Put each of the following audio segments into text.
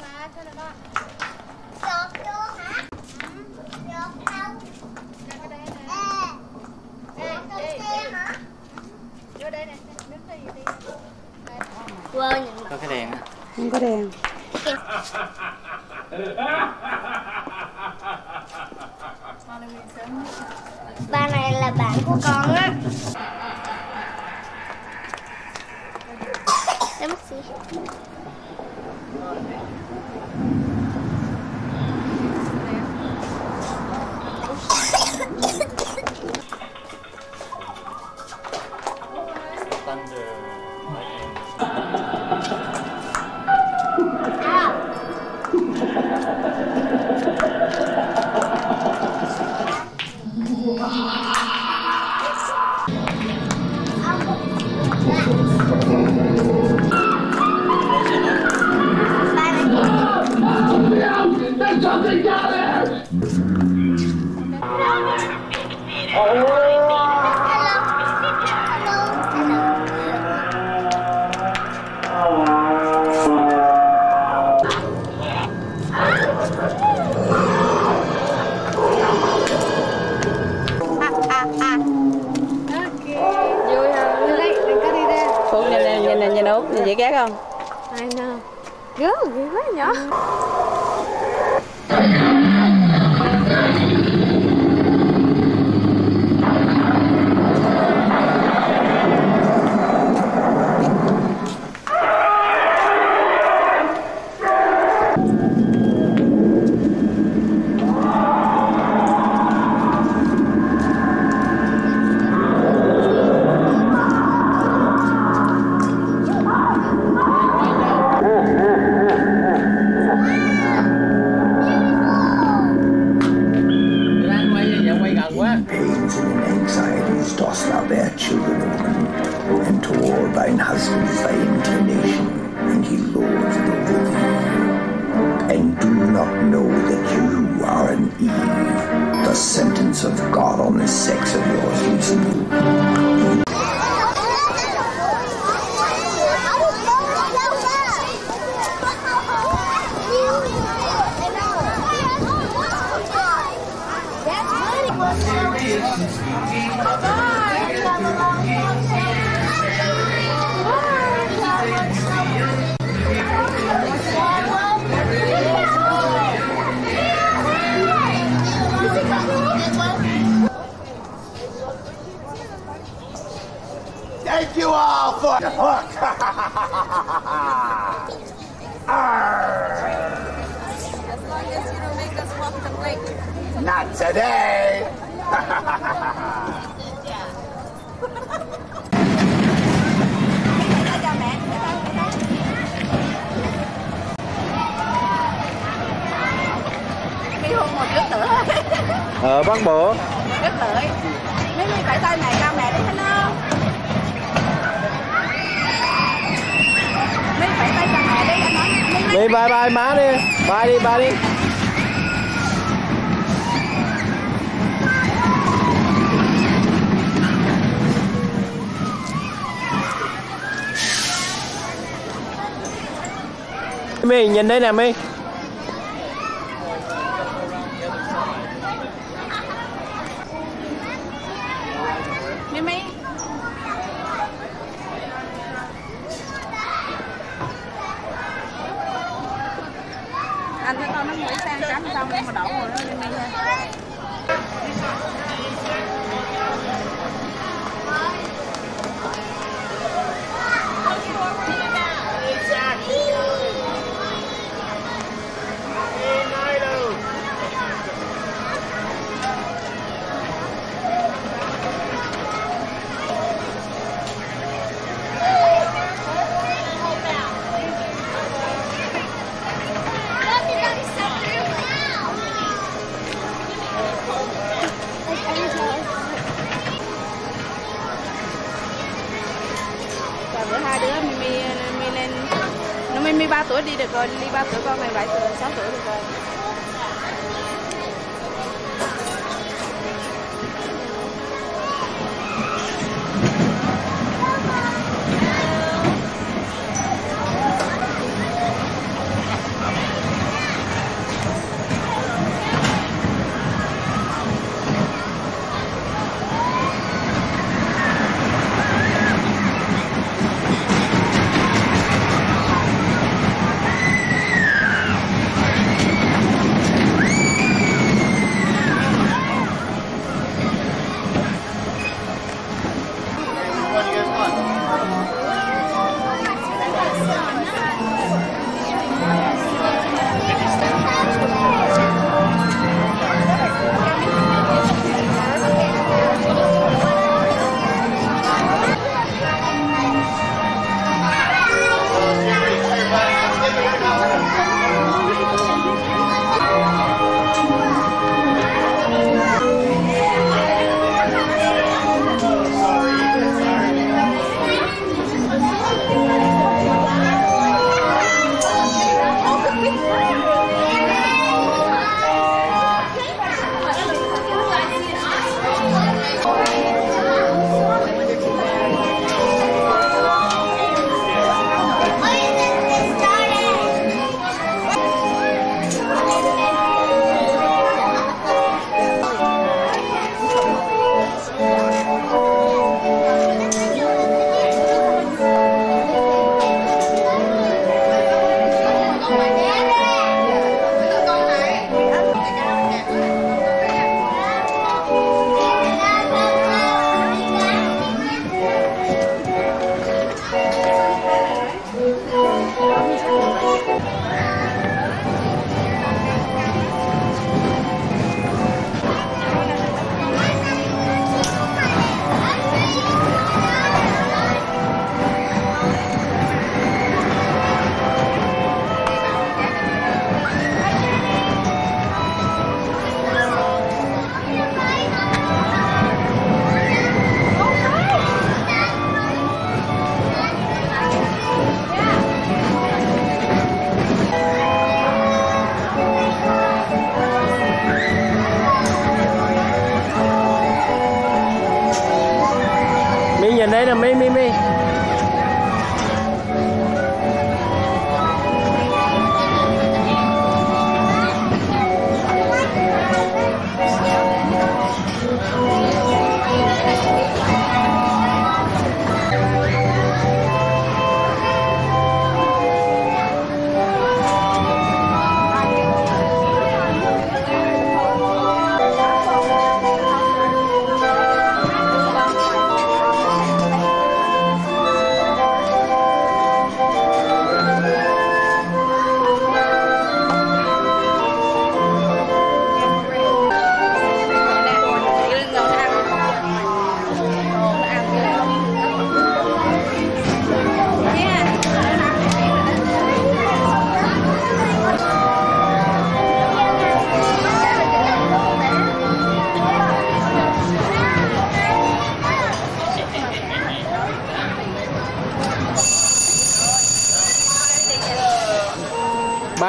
mà con Được vô hả? Được? Ra cái đây nè. Ê, Ê, ê, hả? Vô đây nè Đứng đây đi. Đây. Quên nhìn có cái đèn á. Không có đèn. Ba này là bạn của con á 娘。Sentence of God on this sex of yours recently. Not today. Ờ bắt bộ Rất lợi Mấy mi phải tay này cao mẹ đấy anh không? mấy phải tay cao mẹ đi anh nói Mi đi, bye bye má đi bye đi bye đi mi nhìn đây nè mi Anh thấy con nó mới sang cắm xong mà đổ rồi đó Mimi ơi Và bữa hai đứa Mimi Mimi lên nó Mimi 3 tuổi đi được rồi, đi 3 tuổi con này 7 tuổi, 6 tuổi được rồi.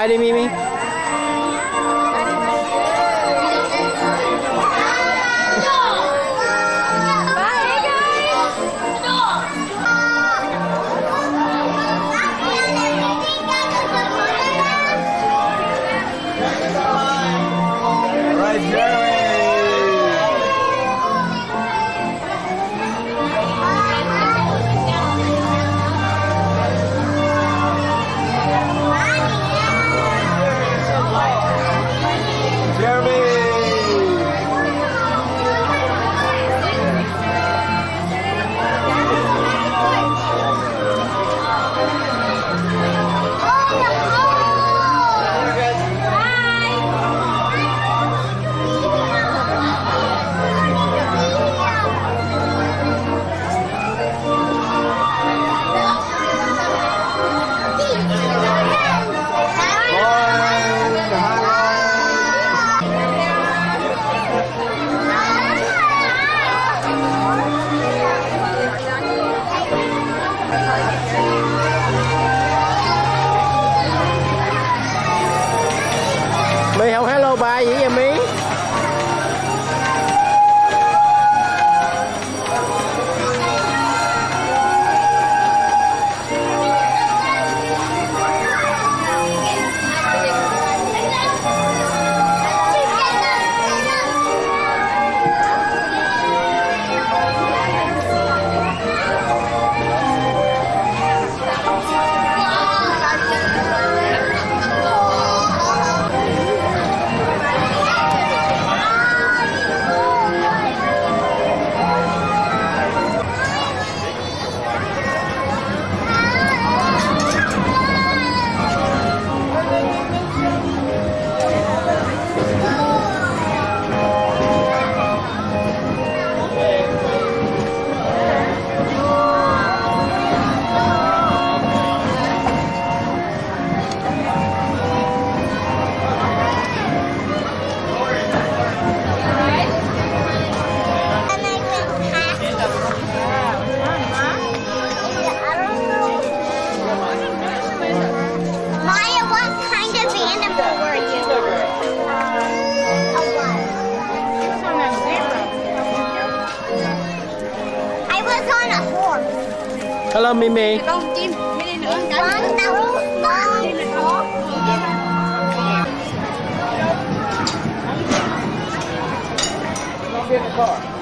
Bye đi mi Hello, Mimi. Con chim đi đi nữa. Con đâu? Con. Đi là khó. Con đi là khó.